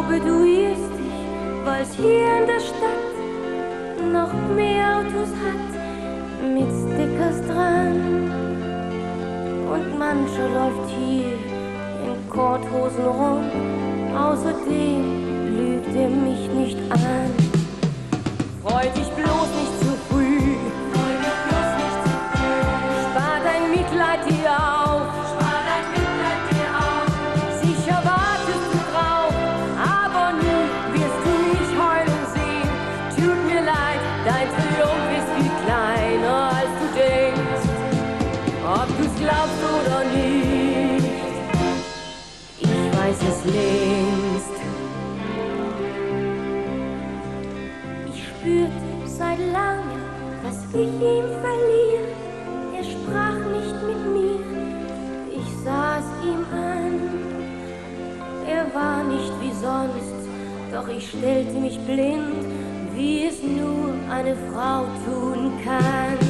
glaube, du irrst dich, weil's hier in der Stadt noch mehr Autos hat mit Stickers dran. Und mancher läuft hier in Korthosen rum, außerdem lügt er mich nicht an. Freu dich bloß nicht zu früh, freu dich bloß nicht zu früh. Spar dein Mitleid dir auf, dein Triumph ist viel kleiner als du denkst. Ob du's glaubst oder nicht, ich weiß es längst. Ich spürte seit langem, dass ich ihn verliere. Er sprach nicht mit mir, ich es ihm an. Er war nicht wie sonst, doch ich stellte mich blind, wie es nur eine Frau tun kann.